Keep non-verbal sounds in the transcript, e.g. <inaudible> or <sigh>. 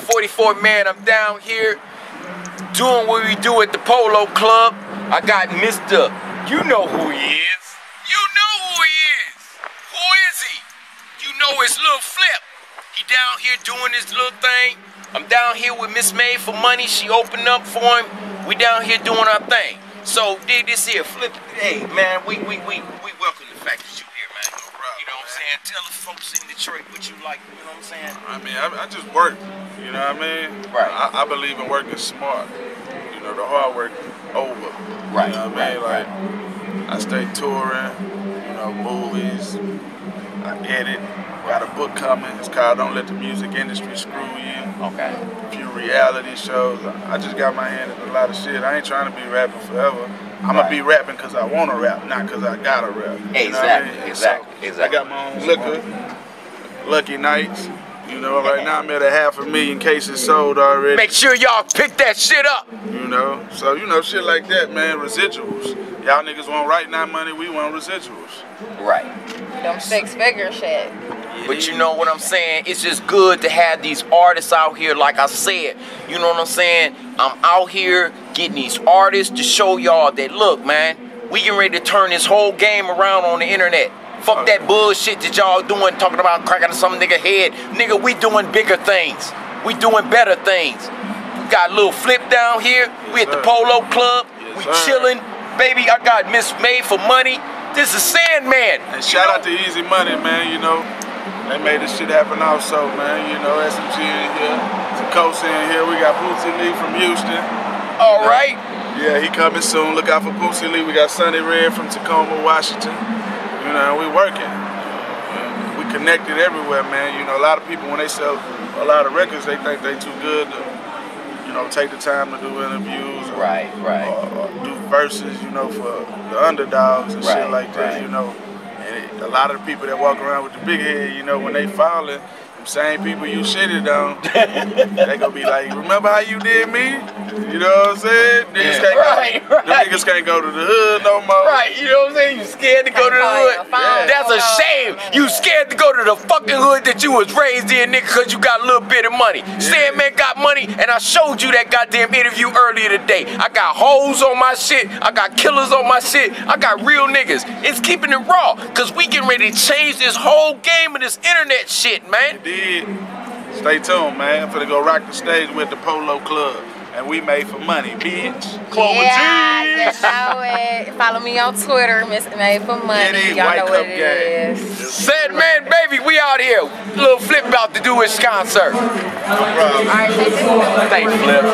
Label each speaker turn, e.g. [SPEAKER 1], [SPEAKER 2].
[SPEAKER 1] 44 man, I'm down here doing what we do at the Polo Club. I got Mr. You know who he is. You know who he is. Who is he? You know it's Lil Flip. He down here doing his little thing. I'm down here with Miss Made for Money. She opened up for him. We down here doing our thing. So, dig this here, Flip. Hey, man, we we we we welcome the fact that you here, man. You know what I'm saying? Tell the folks in Detroit what you like. You know what I'm saying?
[SPEAKER 2] I mean, I, I just work. You know what I mean?
[SPEAKER 1] Right.
[SPEAKER 2] I, I believe in working smart. You know, the hard work over.
[SPEAKER 1] Right,
[SPEAKER 2] You know what I mean?
[SPEAKER 1] right,
[SPEAKER 2] like, I stay touring. You know, movies. I edit. Got a book coming. It's called "Don't Let the Music Industry Screw You."
[SPEAKER 1] Okay.
[SPEAKER 2] A few reality shows. I just got my hand in a lot of shit. I ain't trying to be rapping forever. I'm
[SPEAKER 1] Right.
[SPEAKER 2] gonna be rapping because I want to rap, not because I gotta rap. You know I
[SPEAKER 1] Exactly,
[SPEAKER 2] mean?
[SPEAKER 1] exactly,
[SPEAKER 2] So,
[SPEAKER 1] exactly.
[SPEAKER 2] I got my own liquor, Lucky Nights. You know, right now I'm at a half a million cases sold already.
[SPEAKER 1] Make sure y'all pick that shit up.
[SPEAKER 2] You know, so you know, shit like that, man. Residuals. Y'all niggas want right now money. We want residuals.
[SPEAKER 1] Right.
[SPEAKER 3] Them six figure shit.
[SPEAKER 1] But you know what I'm saying? It's just good to have these artists out here, like I said. You know what I'm saying? I'm out here getting these artists to show y'all that, look, man, we getting ready to turn this whole game around on the internet. Fuck that bullshit that y'all doing, talking about cracking some nigga head. Nigga, we doing bigger things. We doing better things. We got a little flip down here. We at the
[SPEAKER 2] sir.
[SPEAKER 1] Polo Club.
[SPEAKER 2] Yes,
[SPEAKER 1] we
[SPEAKER 2] sir.
[SPEAKER 1] chilling. Baby, I got Miss Made for money. This is Sandman.
[SPEAKER 2] And shout out to Easy Money, man. You know, they made this shit happen also, man. You know, SMG in here, Takosa in here. We got Bootsy Lee from Houston.
[SPEAKER 1] All right.
[SPEAKER 2] Yeah, he coming soon. Look out for Bootsy Lee. We got Sonny Red from Tacoma, Washington. You know, we working. We connected everywhere, man. You know, a lot of people when they sell a lot of records, they think they too good to, you know, take the time to do interviews. Or,
[SPEAKER 1] Right, right.
[SPEAKER 2] Or, or do verses, you know, for the underdogs and
[SPEAKER 1] Right,
[SPEAKER 2] shit like that.
[SPEAKER 1] right.
[SPEAKER 2] You know, and it, a lot of the people that walk around with the big head, you know, when they falling. Them Same people you shitted on, <laughs> they gonna be like, remember how you did me? You know what I'm saying? Niggas
[SPEAKER 1] Yeah.
[SPEAKER 2] can't
[SPEAKER 1] Right,
[SPEAKER 2] go,
[SPEAKER 1] right.
[SPEAKER 2] them niggas can't go to the hood no more.
[SPEAKER 1] Right, you know what I'm saying? You scared to go to the hood.
[SPEAKER 3] phone.
[SPEAKER 1] That's a shame. You scared to go to the fucking hood that you was raised in, nigga, cause you got a little bit of money. Sandman got money, and I showed you that goddamn interview earlier today. I got hoes on my shit. I got killers on my shit. I got real niggas. It's keeping it raw, cause we getting ready to change this whole game of this internet shit, man.
[SPEAKER 2] Did. Stay tuned, man. I'm finna go rock the stage with the Polo Club. And we made for money, bitch. Clover
[SPEAKER 3] yeah,
[SPEAKER 2] G.
[SPEAKER 3] you know it. Follow me on Twitter, Miss Made for Money.
[SPEAKER 2] It is
[SPEAKER 3] Y'all
[SPEAKER 2] White
[SPEAKER 3] know
[SPEAKER 2] Cup
[SPEAKER 3] what it
[SPEAKER 2] gang.
[SPEAKER 3] is.
[SPEAKER 1] Sandman, baby, we out here. Little Flip about to do his concert.
[SPEAKER 2] No problem.
[SPEAKER 3] All right, take this.
[SPEAKER 1] Thanks, Flip.